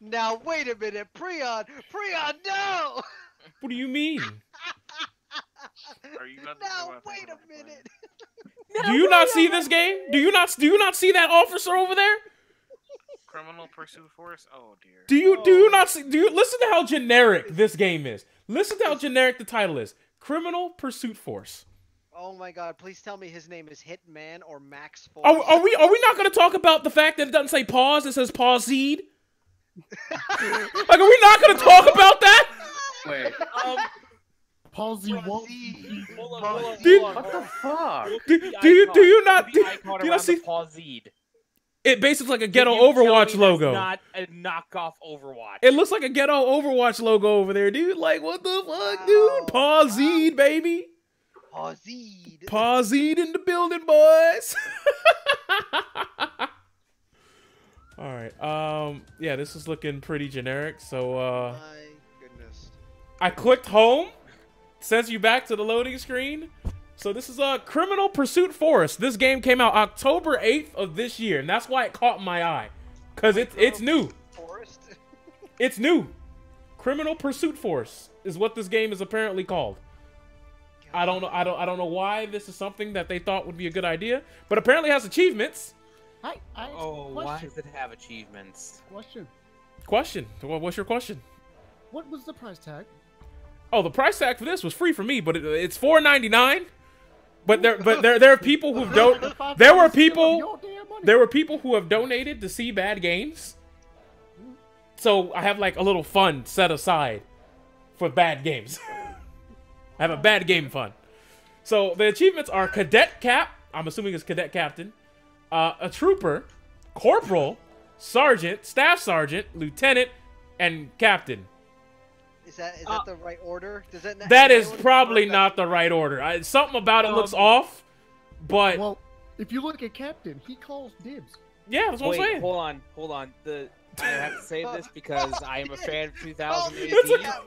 Now wait a minute, Prion, Prion, no! What do you mean? Are you not now wait a minute. Do you not see this game? Do you not do you not see that officer over there? Criminal Pursuit Force? Oh dear. Do you do you oh. not see do you listen to how generic this game is? Listen to how generic the title is. Criminal Pursuit Force. Oh my god, please tell me his name is Hitman or Max Force. Are, are we are we not going to talk about the fact that it doesn't say pause? It says pauseed. Like, are we not going to talk about that? Wait. Um, Palsy won't. Hold on, hold on, Dude, What the fuck? Look Do- do you- do you not- Look at the do- do you not see- the pauseed? It basically like a ghetto You tell me Overwatch logo. Not a knockoff Overwatch. It looks like a ghetto Overwatch logo over there, dude. Like, what the fuck, dude? Pauseed, baby. Pausey. Pauseed in the building, boys. All right. Um. Yeah, this is looking pretty generic. So, uh, My goodness. I clicked home, sends you back to the loading screen. So this is a uh, Criminal Pursuit Force. This game came out October 8th of this year, and that's why it caught my eye, cause it's it's new. Forest. It's new. Criminal Pursuit Force is what this game is apparently called. I don't know. I don't. I don't know why this is something that they thought would be a good idea, but apparently has achievements. I, I, Oh, why does it have achievements? question. Question. Well, What's your question? What was the price tag? Oh, the price tag for this was free for me, but it, it's four ninety nine. But there, but there, there are people who don't. There were people. Your damn money. There were people who have donated to see bad games. So I have like a little fund set aside for bad games. I have a bad game fund. So the achievements are cadet cap. I'm assuming it's cadet captain, uh, a trooper, corporal, sergeant, staff sergeant, lieutenant, and captain. Is that is Uh, that the right order? Does that? That does probably confirm not the right order. I, something about it looks Um, off, but Well, if you look at Captain, he calls dibs. yeah, that's what Wait, I'm saying. hold on, hold on. The I have to say this because I am a fan of It's 2018. a-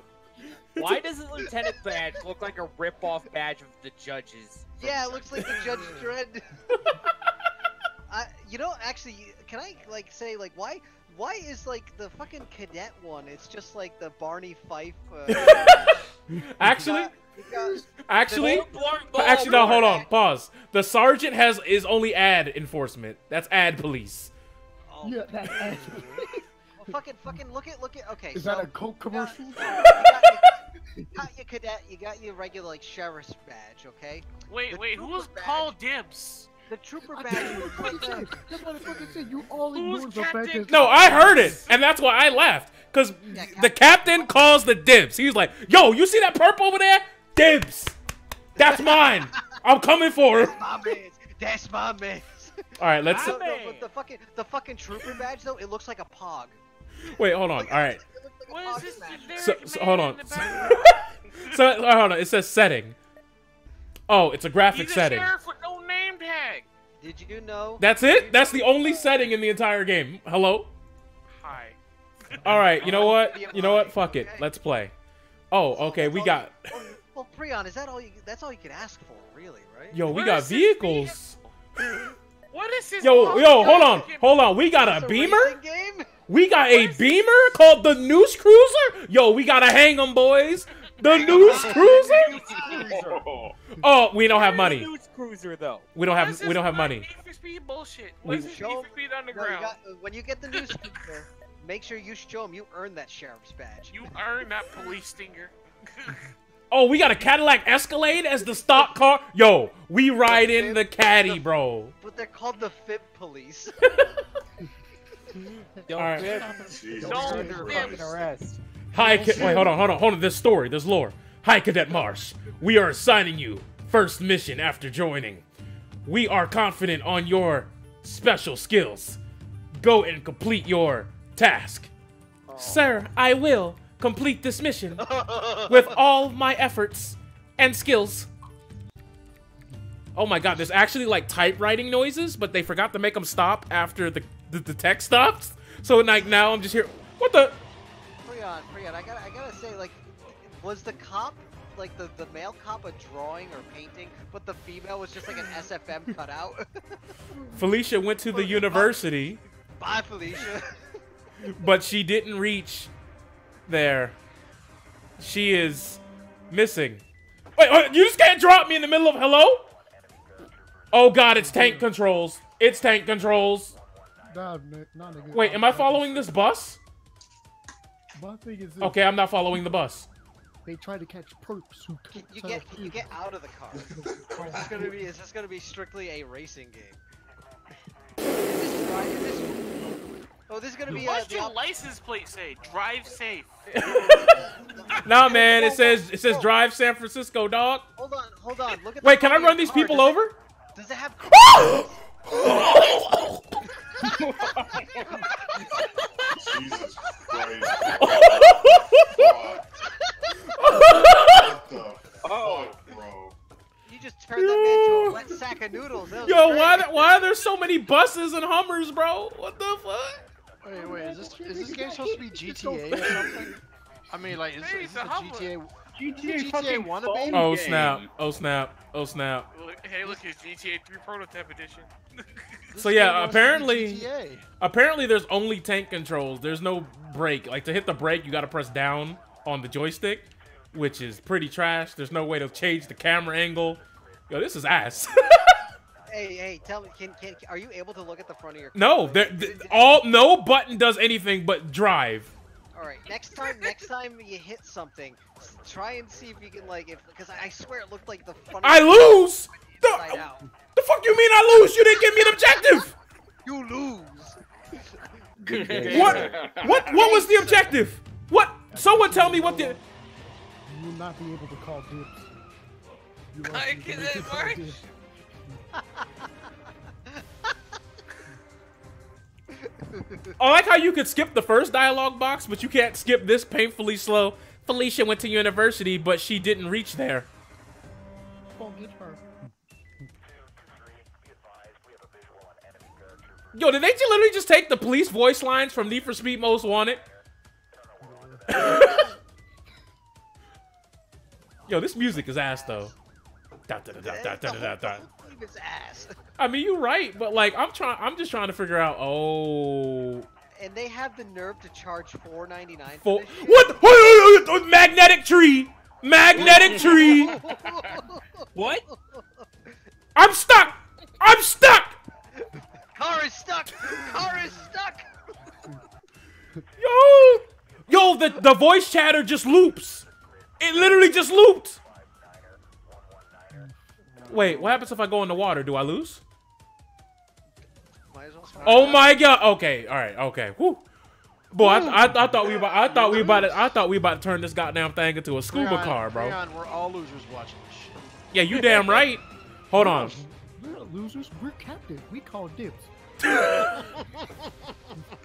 Why does the lieutenant badge look like a rip-off badge of the judges? Yeah, it looks like the Judge Dredd. I, you know, actually, can I like say like why? Why is like the fucking cadet one? It's just like the Barney Fife. Uh, Actually, you got- actually, Actually, no, hold on. Pause. The sergeant has is only ad enforcement. That's ad police. oh, Yeah, that. well, fucking, fucking, look at, look at. Okay, Is so that a Coke commercial? you got, you got your cadet, you got your regular like sheriff's badge, okay? Wait, The wait, who's trooper called dibs? The trooper I badge can't is fucking like say. the, That's what fucking said. You all Who's the fact Captain that. No, I heard it, and that's why I laughed. Cause Yeah, the captain calls the dibs. He's like, "Yo, you see that purple over there? Dibs. That's mine. I'm coming for him." my man. That's my man. All right, let's. No, My no, man. but the fucking, the fucking trooper badge though, it looks like a pog. Wait, hold on. All right. It looks like a What pog is this. So, so hold on. So hold on. It says setting. Oh, it's a graphic He's a setting. sheriff with no name tag. Did you know? That's it. That's the only setting in the entire game. Hello. Hi. All right. You know what? You know what? Fuck it. Let's play. Oh, okay. We got. Well, well, Prion, is that all you? That's all you can ask for, really, right? Yo, we What got vehicles. What is this? Yo, yo, hold on, hold on. We got a a beamer. We got a beamer called the Noose Cruiser. Yo, we gotta hang 'em, boys. The news Cruiser. Cruiser. Oh, we don't have money. the News cruiser though. We don't have. is We don't have money. Need for Speed bullshit. We- What is Show- Need for Speed No, you Underground? got, when you get the news cruiser, make sure you show them you earned that sheriff's badge. You earned that police stinger. Oh, we got a Cadillac Escalade as the stock car. Yo, we ride in the caddy, bro. But they're called the Fib Police. Don't All right. whip. Don't Don't under whip. arrest. Hi, ca- wait, hold on, hold on, hold on. This story, this lore. Hi, Cadet Marsh. We are assigning you first mission after joining. We are confident on your special skills. Go and complete your task. Sir, I will complete this mission with all my efforts and skills. Oh my god, there's actually like typewriting noises, but they forgot to make them stop after the, the, the text stops. So like now I'm just here. What the? Prion, Prion, I gotta, I gotta say, like, was the cop, like the the male cop, a drawing or painting, but the female was just like an SFM cutout? Felicia went to the university. Bye, Felicia. but she didn't reach there. She is missing. Wait, wait, you just can't drop me in the middle of hello? Oh god, it's tank controls. It's tank controls. Nah, n- nah, nigga. Wait, am I following this bus? My thing is this, Okay, I'm not following the bus. They try to catch perps who Can can't you get you get out of the car? Is this gonna be is this gonna be strictly a racing game? Is this dri- is this- Oh, this is gonna be uh, What's the your license plate say? Drive safe. Nah, man, it says it says drive San Francisco, dog. Hold on, hold on. Look at. Wait, can I run these car. people Does it- over? Does it have? Jesus Christ. What the Oh. fuck, bro? You just turned that man to a wet sack of noodles. Yo, great. why why are there so many buses and Hummers, bro? What the fuck? Wait, wait, is this is this game supposed to be GTA or something? I mean, like, is, Hey, is this a a GTA? GTA, GTA fucking wannabe? phone Oh game. snap! Oh snap! Oh snap! Hey, look, it's GTA 3 prototype edition. So yeah, game wants to be apparently- Apparently, there's only tank controls. There's no brake. Like to hit the brake, you gotta press down on the joystick, which is pretty trash. There's no way to change the camera angle. Yo, this is ass. Hey, hey, tell me, can, can are you able to look at the front of your? car? no, there, th- all no button does anything but drive. All right, next time, next time you hit something, try and see if you can like, if because I swear it looked like the front. of I lose. The, oh, out. the fuck you mean I lose? You didn't give me an objective. You lose. What? What? What was the objective? What? Someone tell me what the. You will not be able to call dibs. You are I like how you could skip the first dialogue box, but you can't skip this painfully slow. Felicia went to university, but she didn't reach there. Go get her. Yo, did they literally just take the police voice lines from Need for Speed Most Wanted? Yo, this music is ass though. Da, da, da, his ass. I mean, you're right, but like, I'm trying. I'm just trying to figure out. Oh, And they have the nerve to charge four ninety nine for for what? Magnetic tree. Magnetic tree. What? I'm stuck. I'm stuck. Car is stuck. Car is stuck. Yo, yo, the the voice chatter just loops. It literally just looped. Wait, what happens if I go in the water? Do I lose? Well. Oh my god. Okay, all right, okay. Whew. Boy, I, I, I thought we about I thought we about to, I thought we about to turn this goddamn thing into a scuba Hang car, bro. hang we're all losers watching this shit. Yeah, you damn right. Hold on. We're losers. We're captain. We call dibs.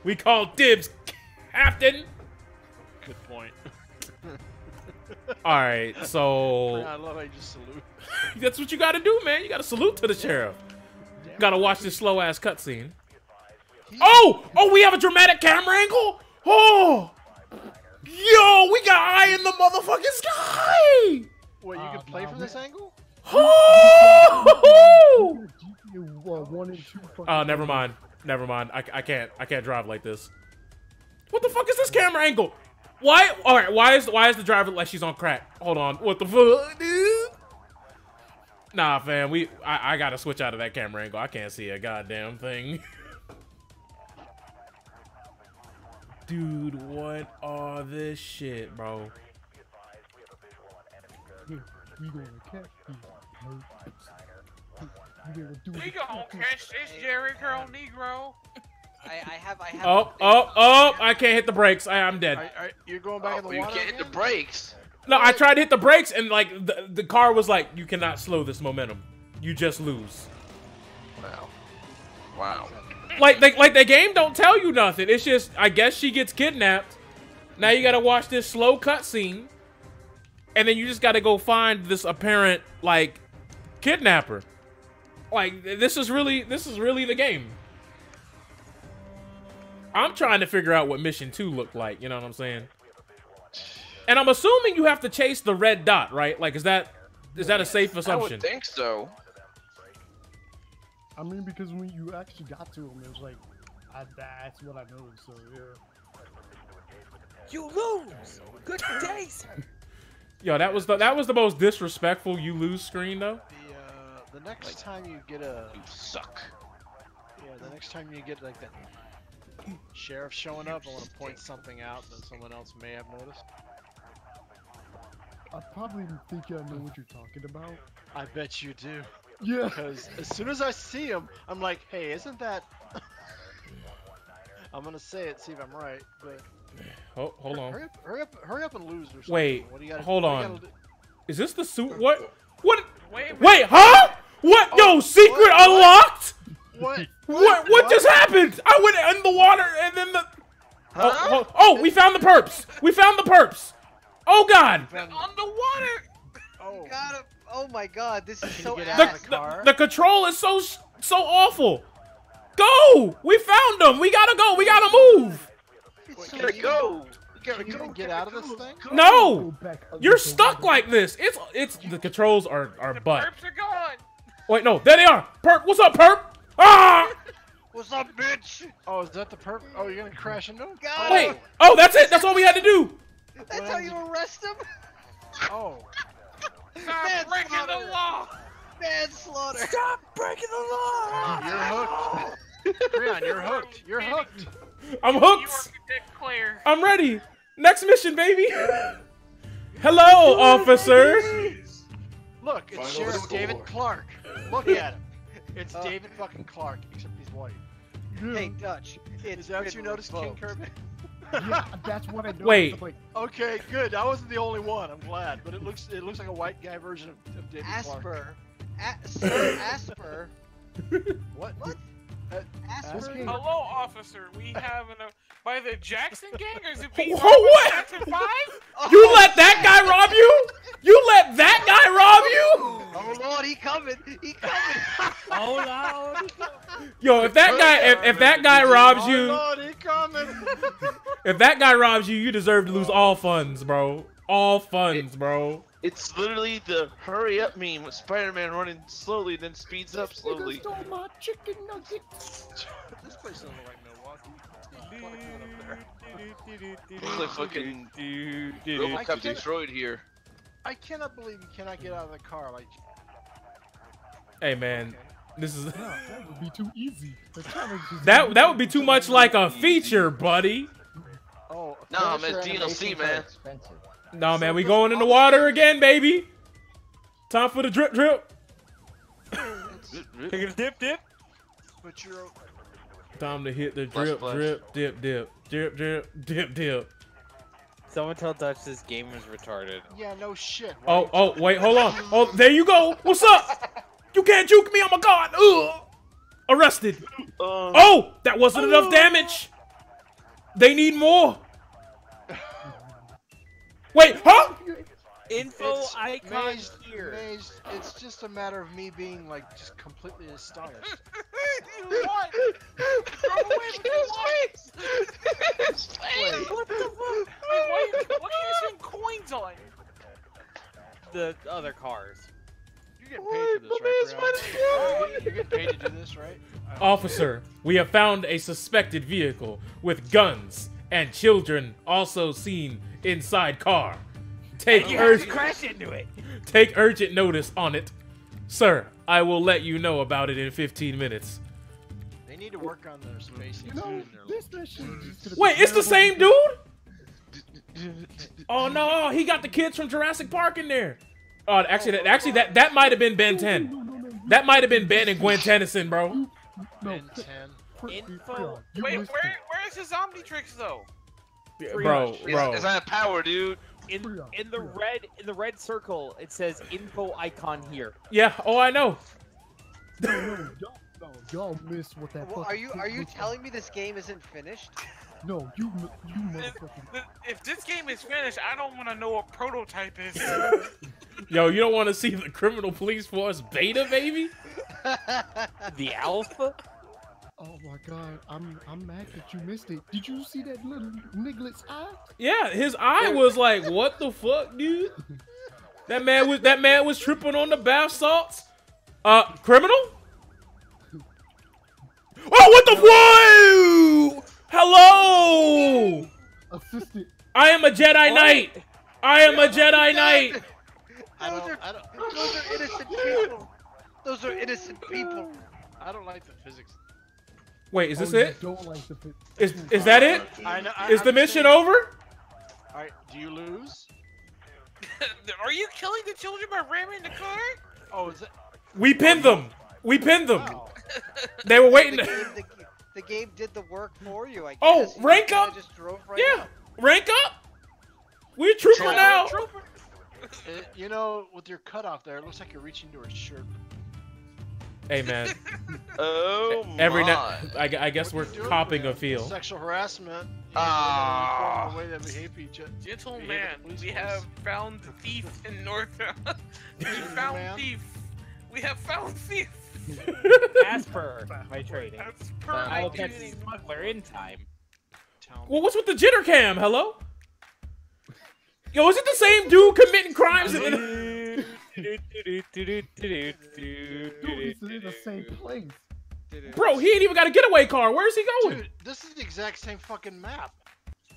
We call dibs, Captain. All right, so I love how you just salute. that's what you got to do, man. You got to salute to the sheriff. Got to watch this slow ass cutscene. Oh, oh, we have a dramatic camera angle. Oh, yo, we got eye in the motherfucking sky. Wait, you Uh, can play nah, from this angle? Oh, GTA uh, one and two. fucking- oh, never mind, never mind. I, I can't, I can't drive like this. What the fuck is this camera angle? Why? All right, why is why is the driver like she's on crack? Hold on, what the fuck, dude? Nah, fam, we I, I gotta switch out of that camera angle. I can't see a goddamn thing. Dude, what are this shit, bro? We gonna catch these. We gonna do We it. gonna catch this Jerry Curl Negro. I, I have, I have. Oh, oh, oh! I can't hit the brakes. I, I'm dead. Are, are, you're going back in the Oh, you can't hit the brakes. No, I tried to hit the brakes, and like the the car was like, "You cannot slow this momentum. You just lose." Wow. Wow. like they, like the game don't tell you nothing. It's just I guess she gets kidnapped. Now you gotta watch this slow cutscene, and then you just gotta go find this apparent like kidnapper. Like this is really this is really the game. I'm trying to figure out what mission two looked like. You know what I'm saying? And I'm assuming you have to chase the red dot, right? Like, is that is that a safe assumption? I assumption? would think so. I mean, because when you actually got to him, it was like, I, that's what I know. So yeah. You lose. Good days. Yo, that was the that was the most disrespectful you lose screen though. The uh, the next time you get a You suck. yeah, the next time you get like that sheriff showing up, I want to point something out that someone else may have noticed. I probably think I know what you're talking about. I bet you do, Yeah. because as soon as I see him, I'm like, hey, isn't that? I'm gonna say it, see if I'm right, but Oh, hold on. hurry up, hurry up, hurry up and lose or something. Wait, what do you gotta, hold what on. do? Is this the suit? What? What? Wait, a minute. Wait, huh? What? Oh, Yo, secret what? What? unlocked? What? What? What just happened? I went in the water and then the. Oh, oh, oh, we found the perps. We found the perps. Oh God. Underwater. Oh, Got him. Oh my god, this is Can so get out The, the the, the control is so so awful. Go! We found them. We gotta go. We gotta move. It's so We gotta evil. go. We gotta can you go. even get out of this thing? No, Go back you're stuck like this. It's it's the controls are are The butt. perps are gone. Wait, no, there they are. Perp, what's up, perp? Ah! What's up, bitch? Oh, is that the perp? Oh, you're gonna crash into him? Got Wait. Oh, that's it. That's all we had to do. That's how you arrest him? Oh, Stop Man, breaking the law. Manslaughter. Stop breaking the law. you're hooked. Creon, you're hooked. You're hooked. I'm hooked. Cadet I'm ready. Next mission, baby. Hello, officer. Look, it's Final Sheriff score. David Clark. Look at him. It's Uh, David fucking Clark, except he's white. Hey, Dutch. It's Is that what you noticed, King. Kirby? Yeah, that's what I know. Wait. Like, Okay, good. I wasn't the only one. I'm glad, but it looks it looks like a white guy version of, of David Clark. Asper. A- Sir Asper. What? What? Uh, Asper. Okay. Hello, officer. We have an. Uh, by the Jackson gang, or is it being Whoa, by what? Jackson Five? You let that guy rob you? You let that guy rob you? Oh lord, he coming. He coming. Oh no. Yo, if that guy if, if that guy robs Oh, you, Lord, he coming. if that guy robs you, you deserve to lose all funds, bro. All funds, bro. It's literally the hurry up meme with Spider-Man running slowly, then speeds up nigga slowly. stole my chicken nuggets. this place doesn't look like Milwaukee. There's a lot of coming up there. Looks like fucking I RoboCop can't- destroyed here. I cannot believe you cannot get out of the car. Like, Hey man, this is No, that would be too easy. The challenge is that that would be too much like a feature, buddy. oh, Nah, Finisher man, DLC, man. expensive. No man, we going in the water again, baby. Time for the drip drip. Taking a dip, dip. but you're Time to hit the Splash, drip splash. drip dip dip drip drip dip dip. Someone tell Dutch this game is retarded. yeah, no shit. Why Oh you- oh wait, hold on. Oh there you go. What's up? You can't juke me. I'm a god. Ugh. Arrested. Uh, Oh, that wasn't enough damage. They need more. Wait, huh? Info It's icon Maze, here. Maze, it's just a matter of me being like just completely astonished. you won. Throw away what you want. Wait, What the fuck? Wait, why, what can you spend coins on? The other cars. you're getting paid for this, right? You're getting paid to do this, right? Officer, we have found a suspected vehicle with guns and children also seen inside car. Take You have to urgent crash into it. take urgent notice on it. Sir, I will let you know about it in 15 minutes. They need to work on their spacing You know, this mission is gonna be Wait, it's the same dude? Oh no, he got the kids from Jurassic Park in there. Oh, actually, that, actually that oh. that might have been Ben 10. No, no, no, you- That might have been Ben and Gwen Tennyson, bro. No, Ben 10. Info- Wait, missed where it. where's the zombie tricks though? Bro, it's, bro. it's not power, dude. In in the red in the red circle, it says info icon here. Yeah, oh I know. No, no, y'all, no, y'all missed what that. Well, are you are you telling me this game isn't finished? No, you, you motherfucking. Th- If this game is finished, I don't want to know what prototype is. Yo, you don't want to see the criminal police force beta, baby? The alpha. Oh my god, I'm I'm mad that you missed it. Did you see that little niglet's eye? Yeah, his eye was like, what the fuck, dude? That man was that man was tripping on the bath salts. Uh, criminal? Oh, what the whoa! Hello! Assistant. I am a Jedi Knight. I am a Jedi Knight. I Those don't, are I don't, those are innocent people. Those are innocent people. I don't like the physics. Wait, is Oh, this you it? Don't like the fit. Is is that it? I know. I, Is the I'm mission saying- over? All right, do you lose? Are you killing the children by ramming the car? Oh, is it? We pinned them. We pinned them. Wow. They were The waiting. game, To... the, the game did the work for you. I guess. Oh, You rank up? Just drove right Yeah, up. rank up. We're trooper Trooper, now. trooper. Uh, you know, with your cutoff there, it looks like you're reaching to her shirt. Hey man, Oh every my. now I, I guess we're What copping a feel. Sexual harassment. You know, Ah. the way that we hate each other. Gentleman, Behave at the police we have found thief in North. we Gentleman. found thief. We have found thief. As per my training, That's per I will catch duty. the smuggler in time. Well, what's with the jitter cam? Hello? Yo, is it the same dude committing crimes? In the... Dude, this is in the same place. Bro, he ain't even got a getaway car. Where's he going? Dude, this is the exact same fucking map.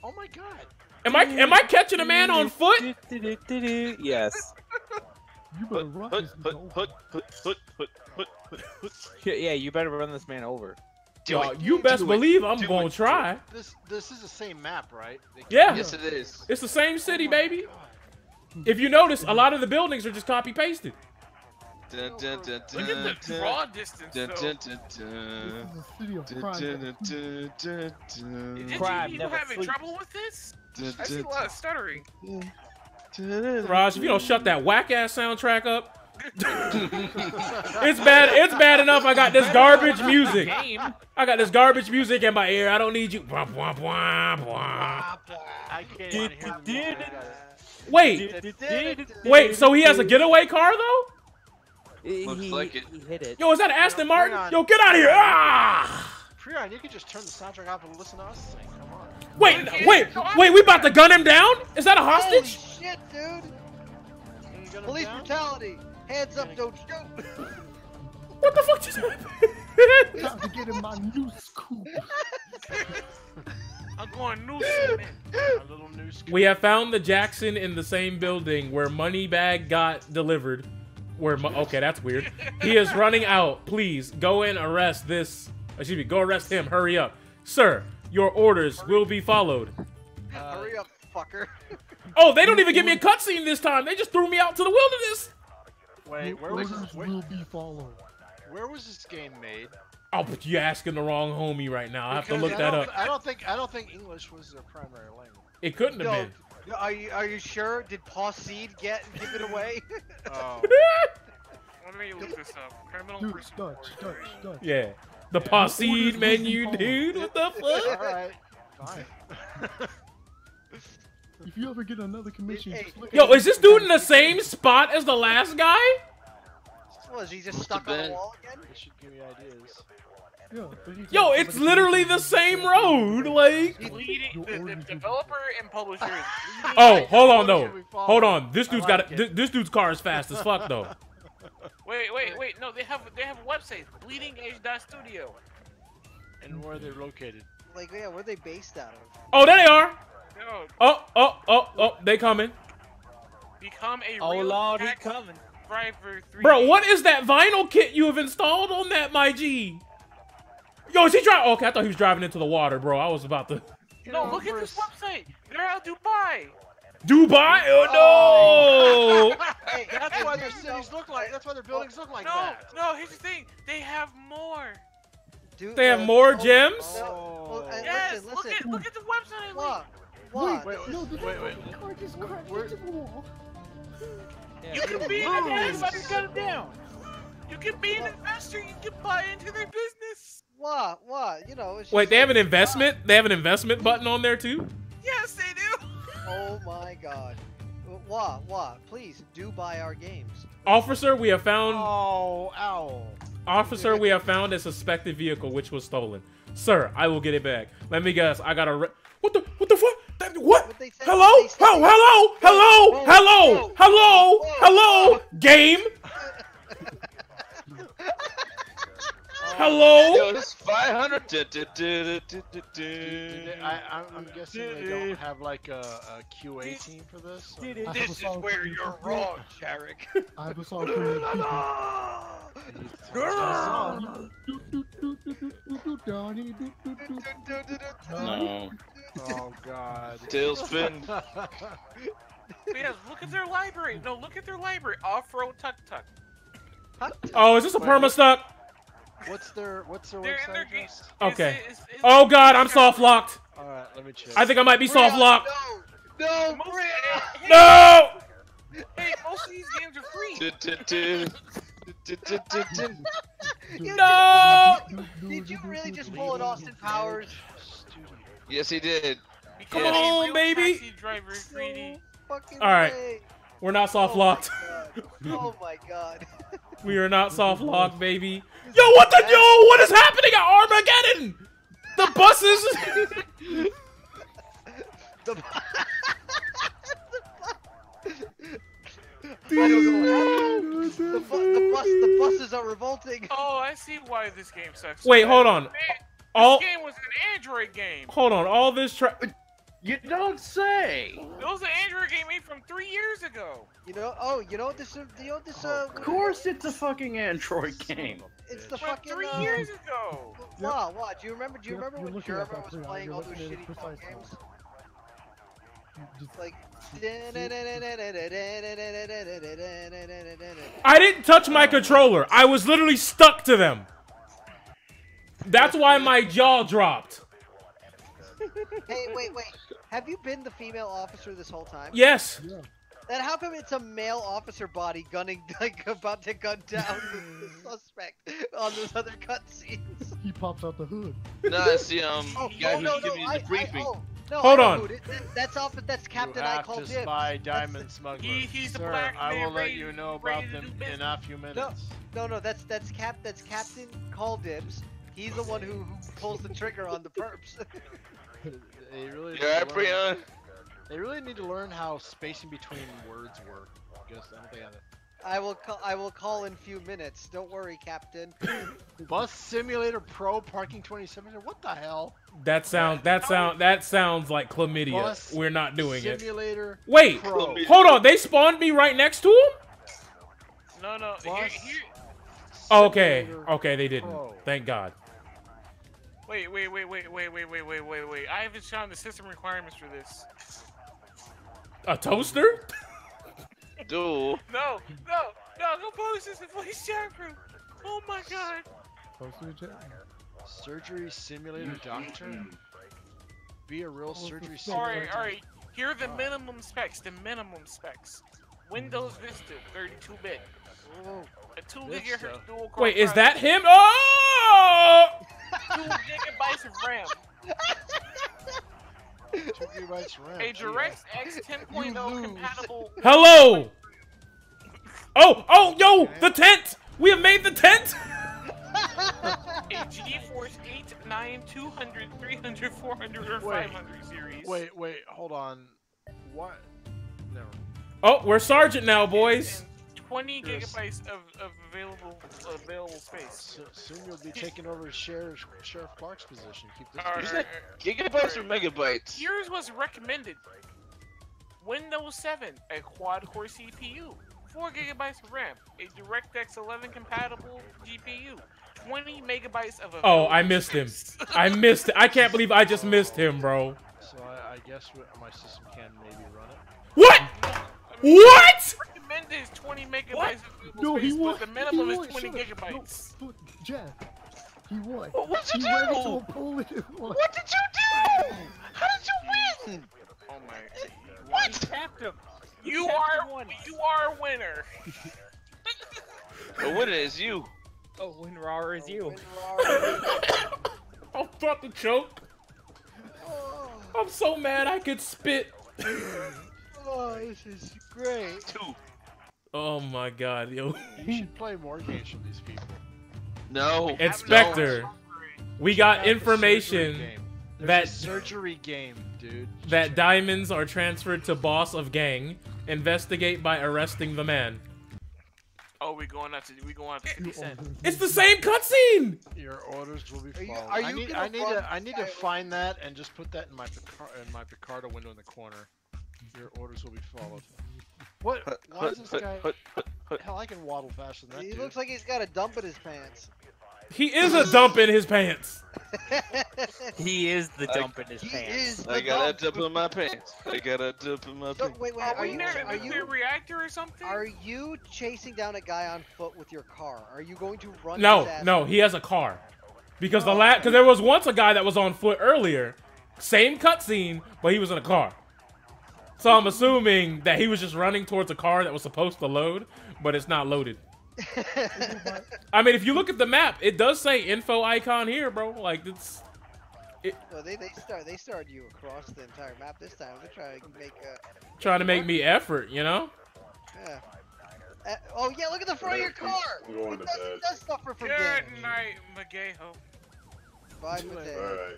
Oh my god. Am I am I catching a man on foot? Yes. You better run Put, this put, nigga put, put, put, put, put, put, put. Yeah, yeah, you better run this man over. Do Yo, you best Do it. believe I'm Do gonna it. try. This this is the same map, right? They- Yeah, Yes, it is. it's the same city, Oh baby. God. If you notice, a lot of the buildings are just copy pasted. Dun, dun, dun, Look at the dun, draw distance, dun, though. dun, dun, This is a crime. you never having sleeps. trouble with this? I see a lot of stuttering. dun, dun. Raj, if you don't shut that whack ass soundtrack up, it's bad. It's bad enough. I got this garbage music. I got this garbage music in my ear. I don't need you. I can't even hear the music. I gotta- Wait, wait. So he has a getaway car though? He, Looks like it. he hit it. Yo, is that Aston Martin? Yo, get out of here! Ah! Freon, you can just turn the soundtrack off and listen to us sing. Come on. Wait, wait, wait. We about to gun him down? Is that a hostage? Holy hostage? shit, dude! Can you get 'em Police brutality. Hands up, don't shoot. What the fuck just happened? Time to get in my new scoop. I'm going new man. A little new scoop. we have found the Jackson in the same building where Moneybag got delivered. Where Mo- okay, that's weird. He is running out. Please go and arrest this. Excuse me. Go arrest him. Hurry up, sir. Your orders will be followed. Uh, Hurry up, fucker. Oh, they don't even give me a cutscene this time. They just threw me out to the wilderness. Wait, where was this? Where, will be followed. where was this game made? Oh, but you're asking the wrong homie right now. I have to look that up. I don't think I don't think English was their primary language. It couldn't have Yo, been. yo, are you are you sure? Did Pauseed get give it away? Oh. Let me look this up. Criminal Dude, pursuit. Dutch, Dutch, Dutch. Yeah. The posse Orders will be menu, dude. What the fuck? right. Fine. If you ever get another commission, Hey, just look Yo, at is this dude in the same spot as the last guy? Was he just stuck on the wall again? This should give you ideas. Yeah, Yo, it's literally the same road. Like, Leading, the, the orders will be developer and publisher is oh, hold on though. Hold on. This I dude's like got a, it. this, this dude's car is fast as fuck though. Wait, wait, wait. No, they have they have a website, bleedingedge.studio. And where are they're located. Like, yeah, where are they based out of? Oh, there they are. No, Oh, oh, oh, oh, they coming. become a Oh real lord, he coming. Driver. 3 Bro, what is that vinyl kit you have installed on that, my G? Yo, is he driving? Okay, I thought he was driving into the water, bro. I was about to. No, look at this website. They're out of Dubai. Dubai? Oh no! Hey, That's why their cities look like. That's why their buildings look like no, that. no. no. Here's the thing. They have more. Dude, They have uh, more oh, gems? no, well, and Yes. listen, look listen. at look at the website. Look. linked. What? What? Wait, wait, No, this wait, wait. car just crashed Where- into the wall. You can be an investor. Cut it down. You can be an investor. You can buy into their business. What? What? You know, it's Wait, they have an like, investment? Uh, they have an investment button on there too? Yes, they do. Oh my god. What? What? Please do buy our games. Officer, we have found Oh, ow. Officer, we have found a suspected vehicle which was stolen. Sir, I will get it back. Let me guess. I got a. What the what the fuck? That, what? hello? Oh, hello? Hello? Hello? Hello? Hello? Hello? Game? Hello? Yo, this 500. I, I'm guessing they don't have like a, a QA team for this. Or... This is where you're wrong, Sharek. I was all No. Oh God. Tailspin. Yeah, look at their library. No, look at their library. Off-road tuk tuk. Oh, is this a perma stuck? What's their What's their They're in their website game. Okay. Is it- is- is- Oh god, I'm soft locked. All right, let me check. I think I might be soft locked. No, no, Most, hey, No! hey, most of these games are free. No! Did, did you really just pull an Austin Powers? Yes, he did. Come a on, baby. driver is greedy. Fucking All right. way. We're not soft Oh my locked. God. Oh my god. We are not soft locked, baby. Yo, what the yo? What is happening at Armageddon? The buses. The, I don't know what happened. The, bu- the bus, the buses are revolting. Oh, I see why this game sucks. Wait, hold on. Man, All game was an Android game. hold on. All this tra- You don't say. It was an Android game made from three years ago. You know? Oh, you know this? uh, You know what this? Uh, Of course, it's a fucking Android game. It's the From fucking. three uh, years ago. Wow, wow. Do you remember? Do you Yep, remember you're when looking at Jeremy was too, playing all those looking shitty phone precisely. games? Just- Like. I didn't touch my controller. I was literally stuck to them. That's why my jaw dropped. Hey, wait, wait. Have you been the female officer this whole time? Yes. Yeah. Then how come it's a male officer body gunning, like about to gun down the, the suspect on those other cutscenes? He pops out the hood. No, it's the um Oh, guy oh who's no, no, giving you I, the I, briefing. oh, no, Hold on. who. That- that's off. That's Captain you I have call to Jim. spy That's Diamond the- Smuggler. He- he's the Sir, black I will let you know about to them in a few minutes. No, no, that's that's Cap. That's Captain Call Dibs. He's the one who, who pulls the trigger on the perps. They really. You alright, need to learn- Brian? Uh, they really need to learn how spacing between words work. I guess I don't think I I will call. I will call in few minutes. Don't worry, Captain. Bus Simulator Pro Parking 27. What the hell? That sound. That sound. That sounds like chlamydia. Bus We're not doing it. Simulator Wait. Pro. Hold on. They spawned me right next to him. No, no. Here, Bus here, Okay. Okay. They didn't. Pro. Thank God. Wait, wait, wait, wait, wait, wait, wait, wait, wait, wait. I haven't found the system requirements for this. A toaster? Dude. No, no, no. Go post this in voice chat room. Oh my god. Post it in. Surgery Simulator Doctor. Be a real surgery the fuck? Simulator. right, all right. Here are the minimum specs. The minimum specs. Windows Vista, 32-bit. A 2 gigahertz dual core. Wait, is that him? Oh! 2 gigabytes of RAM. Two gigabytes RAM. A gee, DirectX 10.0 compatible. Hello. Oh, oh, yo, the tent. We have made the tent. A GeForce 8, 9, 200, 300, 400, or Wait. 500 series. Wait, wait, hold on. What? Never. Oh, we're sergeant now, boys. And 20 Yes. gigabytes of, of available available space. So, soon you'll be taking over Sheriff Sheriff Clark's position. Keep this. Alright, Is alright, that alright. gigabytes or megabytes? Here's what's recommended. Windows 7, a quad-core CPU, 4 gigabytes of RAM, a DirectX 11 compatible GPU, 20 megabytes of Oh, I missed him. I missed it. I can't believe I just missed him, bro. So I, I guess my system can maybe run it. What? I mean, What? Recommended is 20 megabytes What? of available No, he space, won. but the minimum he is won. 20 Shut gigabytes. No, Jeff, he won. Well, what'd you he ran do? into a pole and it won. What did you do? How did you win? Oh my. What? Tapped him. You tapped are him you are a winner. The winner is you. Oh, WinRAR is you. I'm about to choke. I'm so mad I could spit. Oh, this is great. Two. Oh my god, yo. You should play more games with these people. No. Inspector, we got Have the surgery information game. That- a surgery game, dude. that diamonds are transferred to boss of gang. Investigate by arresting the man. Oh, we going out to we going out to 50 Cent. It's the same cutscene. Your orders will be Are you- followed. are I need, gonna I need run to, I need to find that and just put that in my Picar- in my Picardo window in the corner. Your orders will be followed. What? Hut, Why is this guy? hut. Hell, I can waddle faster than that. He dude. looks like he's got a dump in his pants. He is a dump in his pants. He is the I- dump in his he pants. is the I got a dump. in my pants. I got a dump in my So, pants. wait, wait, Are are you, near a are nuclear you, reactor or something? are you chasing down a guy on foot with your car? Are you going to run No, his no, he has a car. Because the la oh. because there was once a guy that was on foot earlier, same cutscene, but he was in a car. So I'm assuming that he was just running towards a car that was supposed to load, but it's not loaded. I mean, if you look at the map, it does say info icon here, bro. Like it's No, they they start they started you across the entire map this time. They're trying to make a trying to make me effort, you know? yeah. Uh, oh yeah, look at the front of your car. I'm going It to does, bed. it does suffer from Good damage. night, Mageho. Bye, Too late. Mateo.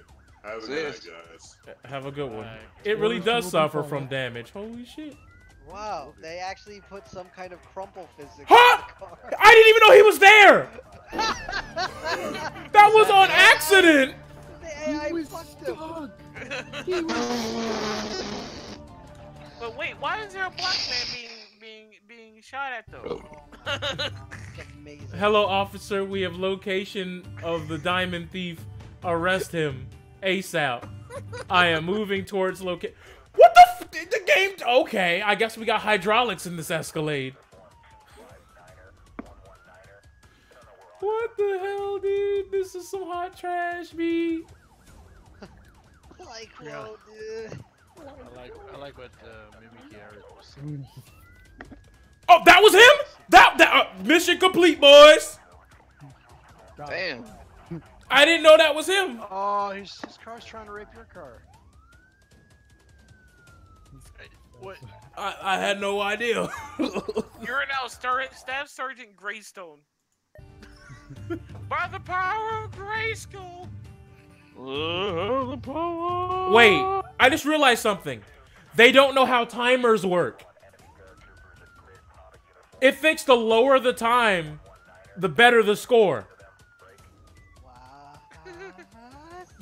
Alright. Have a good night, guys. Have a good one. Alright. It really does suffer from damage. Holy shit. Wow, they actually put some kind of crumple physics Huh? in the car. I didn't even know he was there. That was on accident. The He AI was fucked him. stuck. He was. But wait, why is there a black man being being being shot at though? Oh. Amazing. Hello, officer. We have location of the diamond thief. Arrest him ASAP. I am moving towards location. What the? F- the game? Okay, I guess we got hydraulics in this Escalade. What the hell, dude? This is some hot trash, B. Like, Yeah. whoa, dude. I like, I like what uh, Mimikyu was saying. Oh, that was him. That that uh, mission complete, boys. Damn. I didn't know that was him. Oh, his, his car's trying to rape your car. What? I, I had no idea. You're now Star- Staff Sergeant Greystone. By the power of Grayskull. Wait, I just realized something. They don't know how timers work. It thinks the lower the time, the better the score.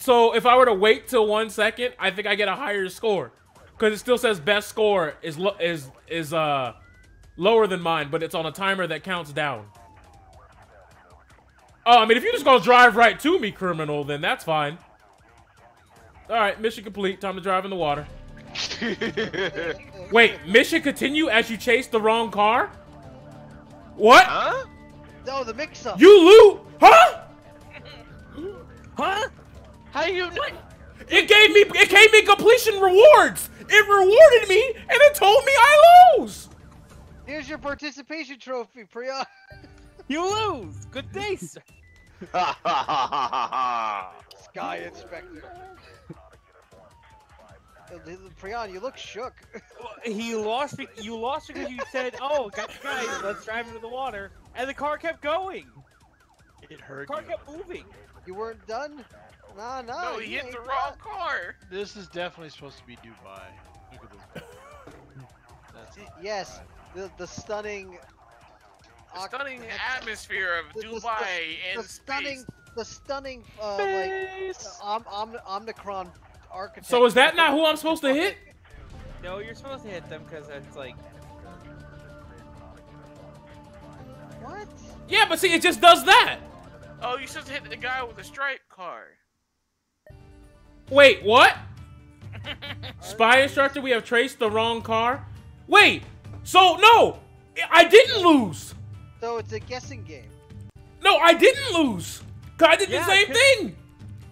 So if I were to wait till one second, I think I get a higher score, because it still says best score is lo- is is uh lower than mine, but it's on a timer that counts down. Oh, I mean, if you're just gonna drive right to me, criminal, then that's fine. All right, mission complete. Time to drive in the water. Wait, mission continue as you chase the wrong car? What? Huh? No, the mix-up. You loot? Huh? Huh? How you know? It gave me it gave me completion rewards. It rewarded me and it told me I lose. Here's your participation trophy, Priya. You lose. Good day, sir. Sky Inspector. The- the- Priyan, you look shook. He lost. be- You lost because you said, "Oh, got the guy. Let's drive into the water," and the car kept going. It hurt. The hurt car you. kept moving. You weren't done? Nah, no. No, you he hit the wrong done. car. This is definitely supposed to be Dubai. Look at this. That's Yes, the the stunning. The stunning atmosphere of the- the- the- Dubai the in stunning, space. the stunning, uh, like om, om, Omnicron architecture. So is that not who I'm supposed to hit? No, you're supposed to hit them because it's like What? Yeah, but see, it just does that. Oh, you're supposed to hit the guy with the stripe car. Wait, what? Spy instructor, we have traced the wrong car. Wait, so no, I didn't lose. So it's a guessing game. No, I didn't lose. I did Yeah, the same thing.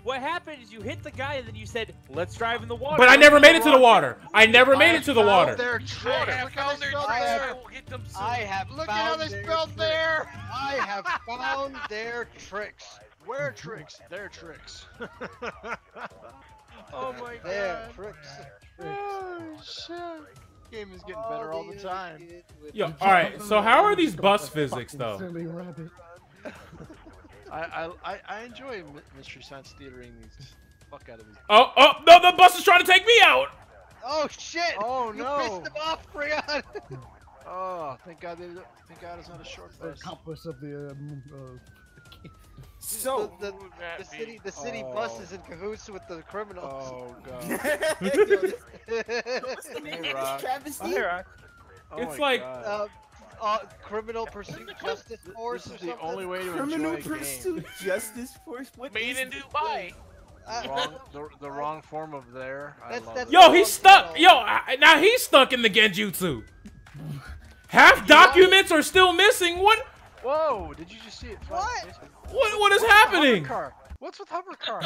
what happened is you hit the guy and then you said, "Let's drive in the water." But I never made it to the water. I never made it to the found water. Their I have Look how found they their spelled I have- I will get them soon. I have Look at found how they their spelled there. I have found their tricks. Where tricks? Their tricks. Oh my Their god. tricks. oh shit. Game is getting better all the time. Idiot Yo, all right. So how are these bus physics though? I I I, I enjoy Mystery Science Theatering these fuck out of these. Oh, oh, no, the bus is trying to take me out. Oh shit! Oh no! You no! pissed him off, Freon. Oh, thank God they thank God it's not a short The compass of the um, uh, So, the, the, Who would that the city the city bus Oh. is in cahoots with the criminals. Oh God. What's the name Hey, of Rock. this travesty? Hey, Rock. Oh It's like- uh, uh, criminal pursuit justice force this or is the only way to Criminal enjoy a game. Pursuit Justice Force. What Made is in this Dubai. Uh, wrong, the, the wrong form of there. That's- that's- Yo, he's stuck. Yo, I, now he's stuck in the Genjutsu. Half documents are still missing. What? Whoa! Did you just see it? What? What? What is What's happening? Hover car? What's with hover car?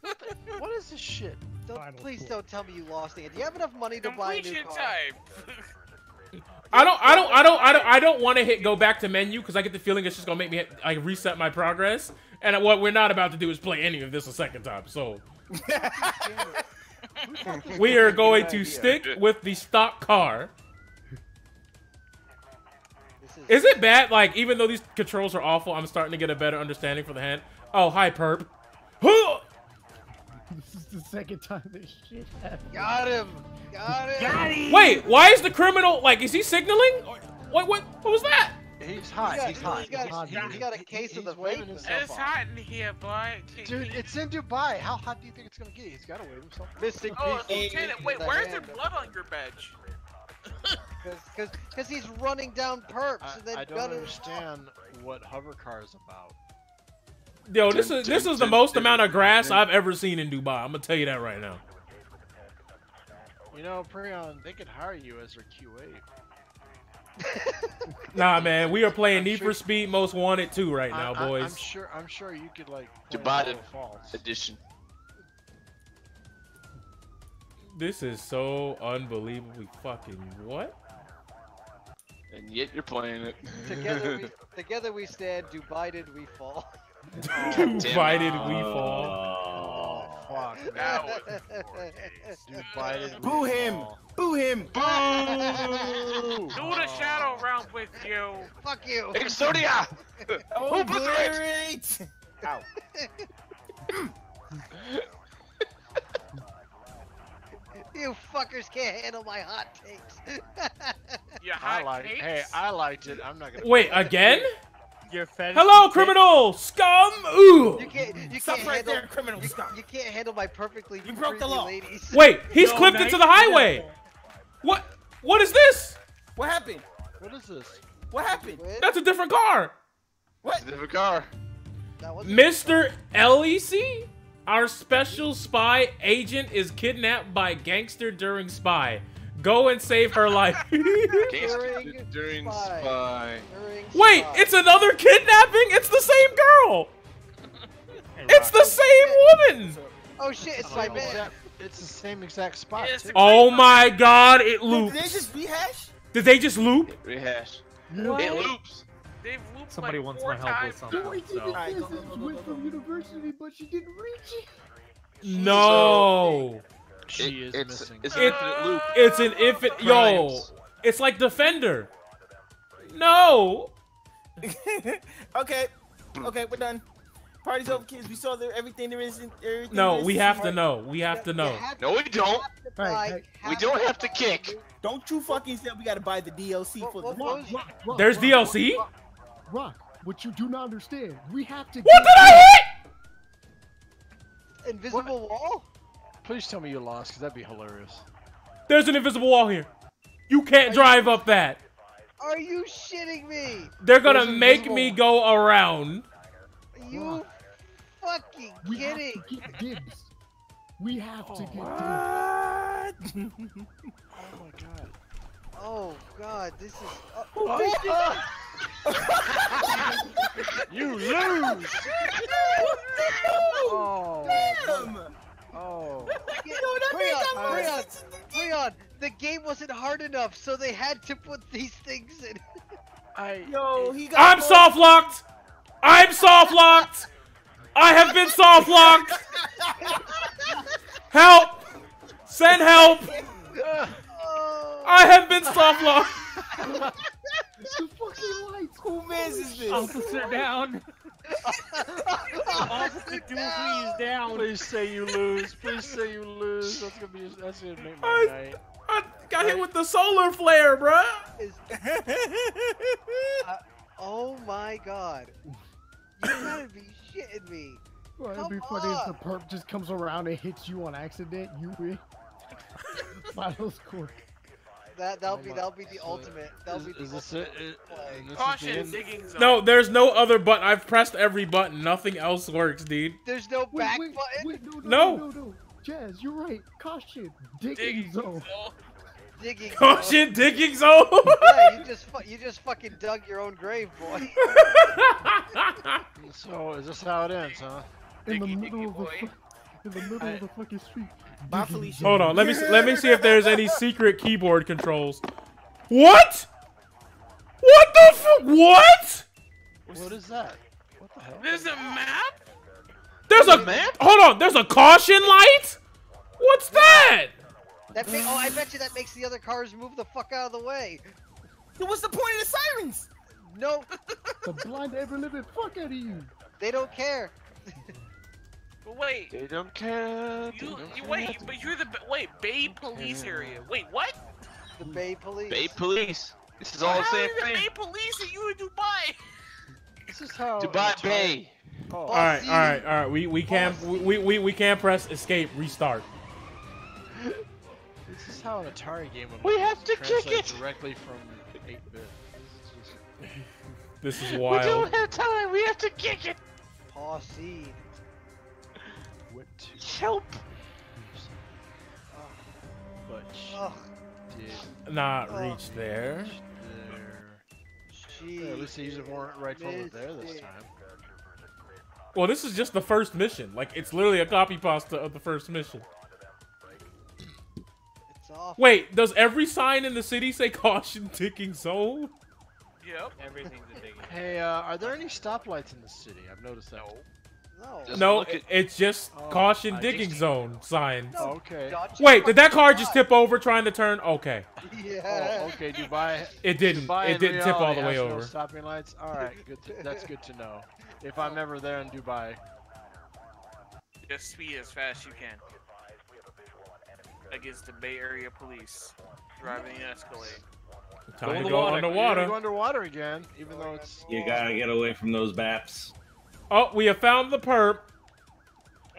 what, the, what is this shit? don't, please don't tell me you lost it. Do you have enough money to buy a new Completion car? time. I don't. I don't. I don't. I don't. I don't want to hit go back to menu because I get the feeling it's just gonna make me hit, like reset my progress. And what we're not about to do is play any of this a second time. So we are going to stick with the stock car. This is, Is it bad? Like even though these controls are awful, I'm starting to get a better understanding for the hand. Oh, hi, perp. Huh! this is the second time this shit happened. got him. Got him. Wait, why is the criminal like? Is he signaling? Or- What? What? What was that? He's hot. got- He's he's hot. got- He's- he's he's- got a case of the waving himself It's off. hot in here, boy. Dude, it's in Dubai. How hot do you think it's gonna get? He's gotta wave himself. off. Mystic Oh, Lieutenant, wait, where's there blood on your badge? Cause, cause he's running down perps I, and then I don't gunning understand what hover car is about. Yo, this is this is the most amount of grass I've ever seen in Dubai. I'm gonna tell you that right now. You know, Prion, they could hire you as their QA. Nah, man, we are playing I'm Need sure- for Speed Most Wanted 2 right now, I, I- boys. I'm sure. I'm sure you could like. Dubai out the. Edition. This is so unbelievably fucking what? And yet you're playing it. Together we, together we stand. Divided we fall. Divided we fall. Oh, fuck. Now, Dubai did Boo him! Boo him! do the shadow round with you. Fuck you. Exodia! Oh, Obliterate! great! You fuckers can't handle my hot takes. You I like. cakes. Hey, I liked it. I'm not gonna. Wait, again? Your fetish Hello, is criminal scum! Ooh! you can't. You Stop can't right handle. there, criminal You, scum. you can't handle my perfectly You broke the law. ladies. Wait, he's Yo, clipped nice into the highway. What? What is this? What happened? What is this? What happened? That's a different car. What? a Different car. That wasn't- Mr. LEC, our special spy agent is kidnapped by gangster during spy. Go and save her life. During During spy. spy. During Wait, spy. it's another kidnapping? It's the same girl. Hey, It's the same woman. Oh shit! It's my Same man. It's the same exact spot. Yes, too. Oh my god, it loops. Did they just rehash? Did they just loop? Rehash. Yeah. It loops. They've looped Somebody like wants four my help with times. The something. way she So. did Alright, go, go, is go, go, went from university, but she didn't reach it. No. She It- is it's, missing. It's an It- infinite loop. Uh, it's an infant. Yo, it's like Defender. No. okay. Okay, we're done. Party's over, kids. We saw there everything there is. In, everything No, there is we have to know. We have to know. have No, we don't. you have to Hey, buy- We don't to have to kick. Don't you fucking say we gotta buy the DLC for what- the. what Rock, was- rock, rock, There's rock, DLC? Rock, rock, what you do not understand, we have to. What get did I hit? Invisible wall? Please tell me you lost, because that'd be hilarious. There's an invisible wall here. You can't drive up that. Are you shitting me? They're gonna There's make invisible- me go around. Are you fucking We have kidding? to get dibs. We have to get dibs. What? Oh my god. Oh god, this is. Oh, You lose! oh. Damn! Oh. Yeah, Yo, that made Freon, that more Freon, the Freon, the game wasn't hard enough, so they had to put these things in. I. Yo, he got. I'm more- soft locked. I'm soft locked. I have been soft locked. Help! Send help! I have been soft locked. The fucking lights. Who mans is this? Officer down. Officer Sit Doofy down. is down. Please say you lose. Please say you lose. That's gonna be. That's gonna make my I- night. I, got hit with the solar flare, bruh. Is, uh, oh my god. You gotta be shitting me. Well, it'd be Come funny if the perp just comes around and hits you on accident. You win. Final score. That that'll Oh be that'll be the so ultimate. That'll is- be the is ultimate it? Is- this is Caution, digging zone. No, there's no other button. I've pressed every button. Nothing else works, dude. There's no Wait, back wait, button. wait, no, no, No. no, no, no. Jazz, you're right. Caution. Digging digging zone. zone. Digging. Caution, digging zone. Yeah, you just you just fucking dug your own grave, boy. So is this how it ends, huh? In the middle diggy of the boy. in the middle of the fucking street. Bye, Felicia. Hold on, let me see, let me see if there's any secret keyboard controls. What? What the fuck? What? What is that? What the hell? There's a map? There's a hold on. There's a caution light. What's that? That ma- oh, I bet you that makes the other cars move the fuck out of the way. So what's the point of the sirens? No, The blind ever living fuck out of you. they don't care. But wait, They don't care. they you, don't you care. wait, but you're the wait Bay Police area. Wait, what? The Bay Police. Bay Police. This is all the How same are the thing. Bay Police and you in Dubai? This is how. Dubai Bay. Oh, All right, all right, all right. We we can't we we we can't press escape restart. This is how an Atari game would We have to kick translate it. directly from 8-bit. This is why We wild. don't have time. We have to kick it. Pauseed. What to Help. but Ugh, did Not Oh. reach there. there. Yeah, at least the user weren't right over there this time. Well, this is just the first mission. Like it's literally a copy pasta of the first mission. Wait, does every sign in the city say caution ticking zone? Yep. Everything's a digging. Hey, uh, are there any stoplights in the city? I've noticed that. No. No. Just No, it- it's just Oh, caution I digging just- zone signs. Oh, okay. Dodge Wait, did that car just tip over trying to turn? Okay, Yeah. Oh, okay. Dubai. it didn't. Dubai It didn't tip all the way has no over. stopping lights. All right, good. To, that's good to know. If I'm ever there in Dubai, Just speed as fast as you can. Against the Bay Area Police. Driving an Escalade. Time Go to go water. Gonna underwater. go underwater again, even though it's. You gotta get away from those baps. Oh, we have found the perp.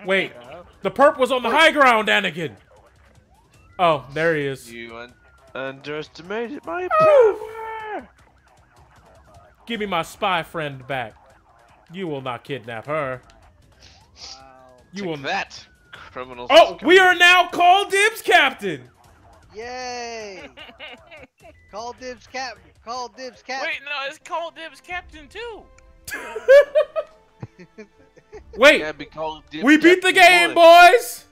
Wait, the perp was on the high ground, Anakin. Oh, there he is. You un- underestimated my oh. power. Give me my spy friend back. You will not kidnap her. Wow. You Take will. that, criminals. Oh, we are now call dibs captain. Yay! Call dibs, captain. Call dibs, captain. Wait, no, it's called Dibs Captain too. Wait, Gotta be called we beat the game, Boy. boys.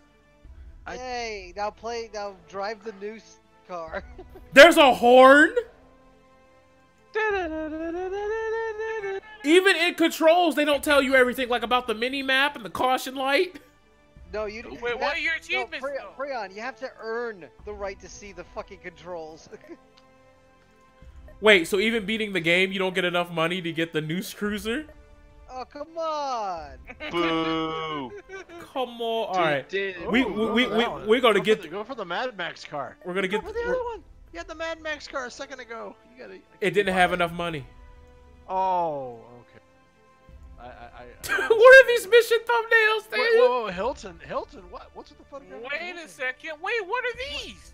I- Yay! Now play. Now drive the noose car. There's a horn. Even in controls, they don't tell you everything, like about the mini map and the caution light. no, you. Wait, you what have- are your achievements? Fre- though? Freon, you have to earn the right to see the fucking controls. Wait, so even beating the game, you don't get enough money to get the noose cruiser? Oh come on! Boo. Come on, all right. Did- we, we, we, we, we're gonna Go for get- the- go for the Mad Max car. We're gonna Go get. for the other one. You had the Mad Max car a second ago. You gotta. It didn't have enough money. Oh, okay. I, I, I, what are these mission thumbnails, Wait, whoa, whoa, Hilton, Hilton, what? What's with the photograph? of Wait a second. Wait, what are these?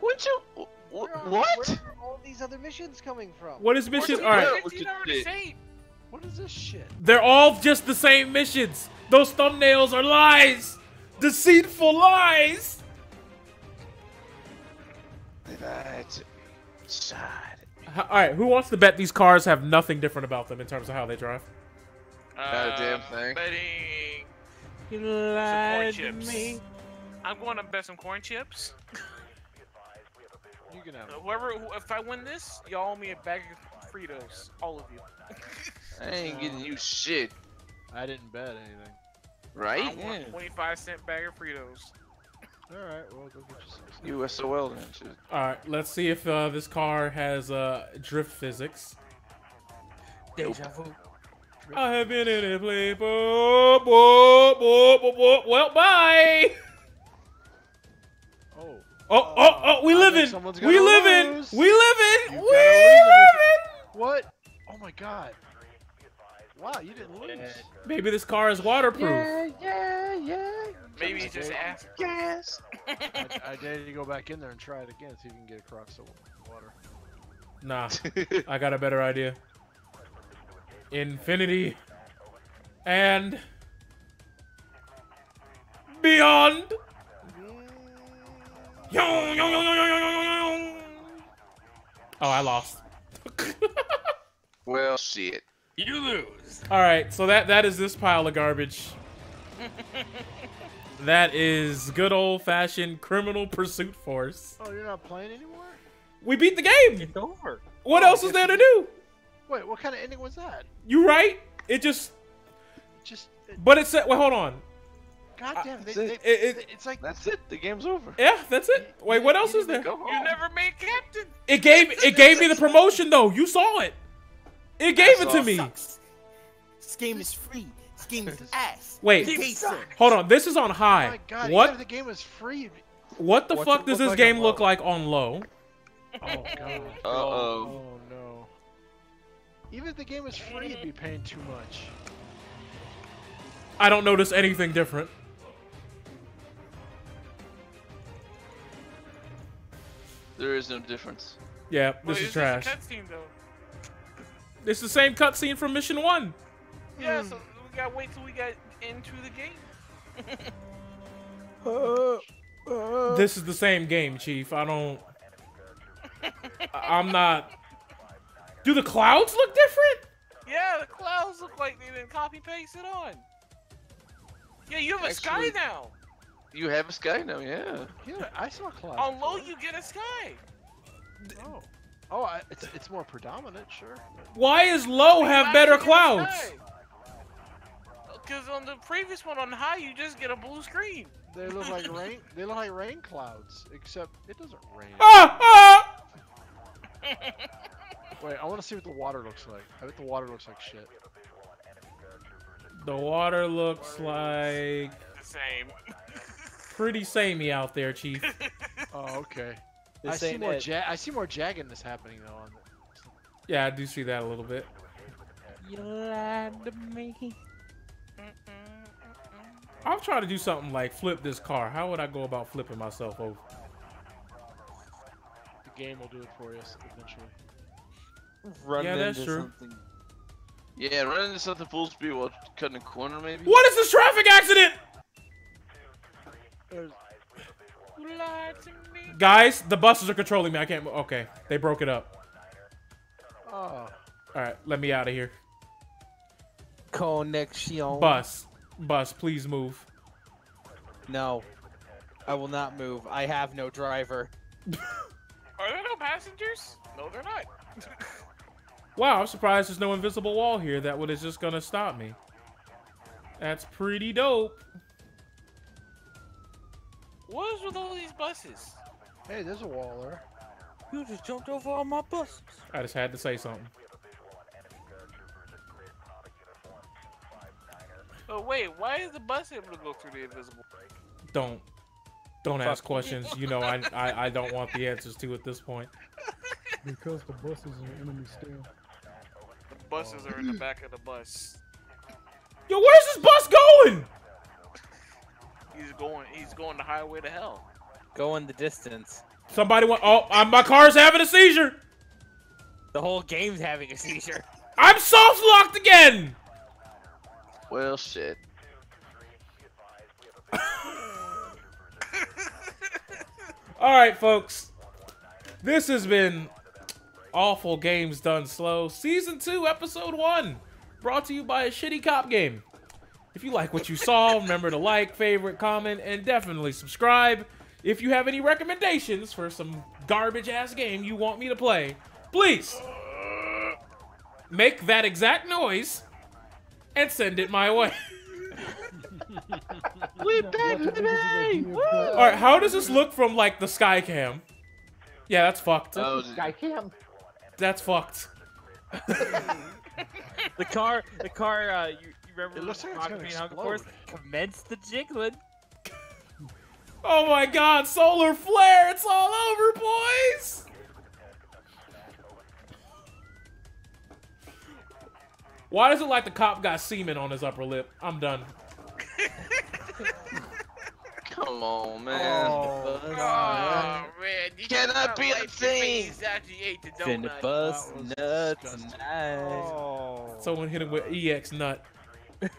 What you? wh- Where are- What? Where are all these other missions coming from? What is mission? What's All right, Where? It's Look at already it. Saved. What is this shit? they're all just the same missions. Those thumbnails are lies, deceitful lies. That's sad. All right, who wants to bet these cars have nothing different about them in terms of how they drive? Goddamn Uh, thing. Betting You lied to me. I'm going to bet some corn chips. You can have it. Whoever, if I win this, y'all owe me a bag of Fritos, all of you. I ain't getting you shit, I didn't bet anything. Right? I right? want Yeah. 25 cent bag of Fritos. All right, well, go get yourself. some. USOL and shit. All right, let's see if uh, this car has uh, drift physics. Deja vu. I have been in a play. Boop, boop, boop, boop, boop. Well, bye. Oh, Oh, oh, oh, we I think living. We gonna living. We living. You We gotta living. What? Oh my god. Wow, you didn't lose. Maybe this car is waterproof. Yeah, yeah, yeah. Maybe you just ask. Yes. I, I dare you go back in there and try it again, see so if you can get across the water. Nah, I got a better idea. Infinity and beyond. Oh, I lost. well, shit. You lose. All right, so that that is this pile of garbage. that is good old fashioned criminal pursuit force. Oh, you're not playing anymore? We beat the game. It's over. What Oh, else is there to do? Wait, what kind of ending was that? You right? It just, Just, but it said. Wait, hold on. goddamn, they, That's they, it. It- it- it's like That's it. The game's over. Yeah, that's it. Wait, what else is there? You never made captain. It gave it gave me the promotion though. You saw it. It gave it to me. Sucks. This game is free. This game is ass. Wait, Pay for it. hold on. This is on Oh high. my god, What the game is free. what the What's fuck does this like game look like on low? Oh god. Uh oh. Oh no. Even if the game was free, you'd be paying too much. I don't notice anything different. There is no difference. Yeah, Well, this is it's trash. Just a cutscene though. It's the same cutscene from Mission One. Yeah, hmm. so we gotta wait till we get into the game. Uh, uh. This is the same game, Chief. I don't. I- I'm not. Do the clouds look different? Yeah, the clouds look like they didn't copy paste it on. Yeah, you have a Actually- sky now. You have a sky now, yeah. Yeah, I saw clouds. On low, you get a sky. Oh. Oh, I, it's it's more predominant, sure. Why is low have better clouds? Because on the previous one on high, you just get a blue screen. They look like rain. They look like rain clouds, except it doesn't rain. Ah, ah! Wait, I want to see what the water looks like. I bet the water looks like shit. The water looks like The same. pretty samey out there, Chief. Oh, okay. I see more it. ja- I see more jaggedness happening though. On the... Yeah, I do see that a little bit. You lied to me. I'm trying to do something like flip this car. How would I go about flipping myself over? The game will do it for you s- eventually. Run Yeah, that's into true. something. Yeah, run into something full speed while cutting a corner, maybe. What is this traffic accident? There's- You lied to me. Guys, the buses are controlling me. I can't. mo- Okay, they broke it up. Oh, All right, let me out of here. Connection. Bus, bus, please move. No. I will not move. I have no driver. Are there no passengers? No, they're not. Wow, I'm surprised there's no invisible wall here that would is just gonna stop me. That's pretty dope. What is with all these buses? Hey, there's a wall there. You just jumped over on my bus. I just had to say something. Oh wait, why is the bus able to go through the invisible? Don't, don't ask questions. You know, I, I, I don't want the answers to at this point. Because the bus is an enemy still. The buses are in the back of the bus. Yo, where's this bus going? He's going. He's going the highway to hell. Go in the distance. Somebody went. Oh, uh, my car's having a seizure. The whole game's having a seizure. I'm soft locked again. Well, shit. All right, folks. This has been Awful Games Done Slow, Season 2, Episode 1, brought to you by a shitty cop game. If you like what you saw, remember to like, favorite, comment, and definitely subscribe. If you have any recommendations for some garbage ass game you want me to play, please make that exact noise and send it my way. We back today! All right, how does this look from like the sky cam? Yeah, that's fucked. Oh, sky cam. That's fucked. The car, the car, uh, you, you remember It looks like it's Rocket gonna League Hunger Force? explode. Commence the jiggling. Oh my god, solar flare! It's all over, boys! Why does it like the cop got semen on his upper lip? I'm done. Come on, man. Oh, oh man, you Cannot cannot be a thing. face After you ate the Finna donut. bust nuts disgusting. tonight. Oh. Someone hit him with EX nut.